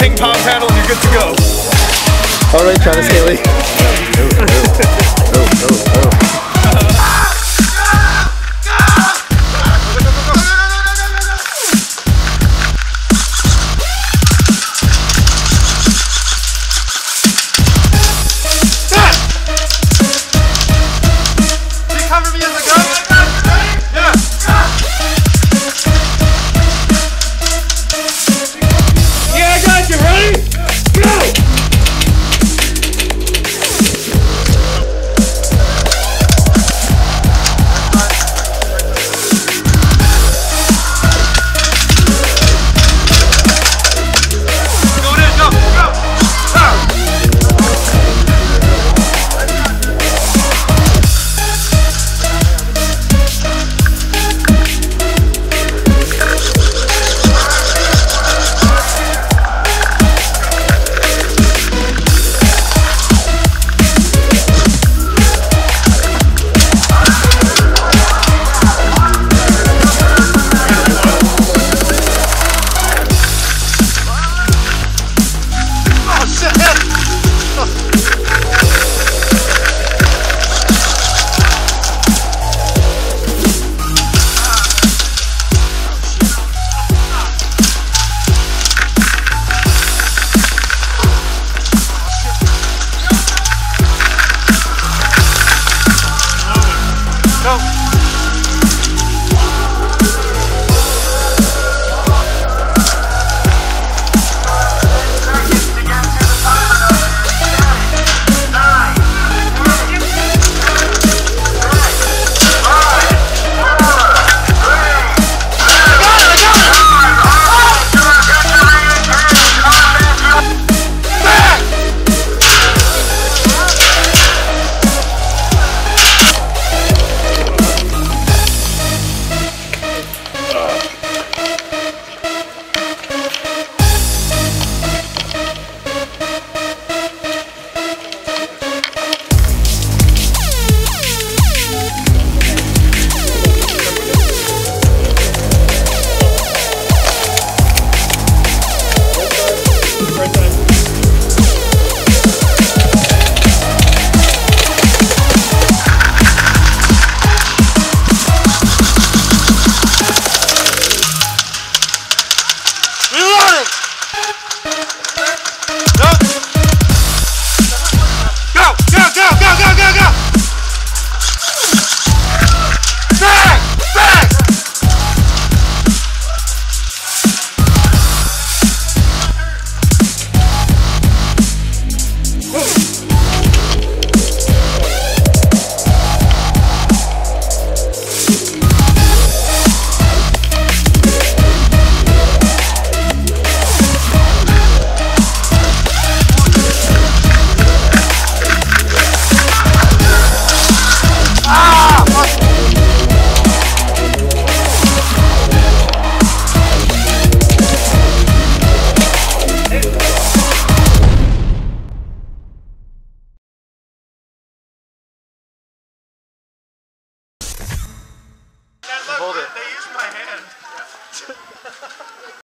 Ping pong paddle, and you're good to go. All right, Travis Haley. oh, oh, oh,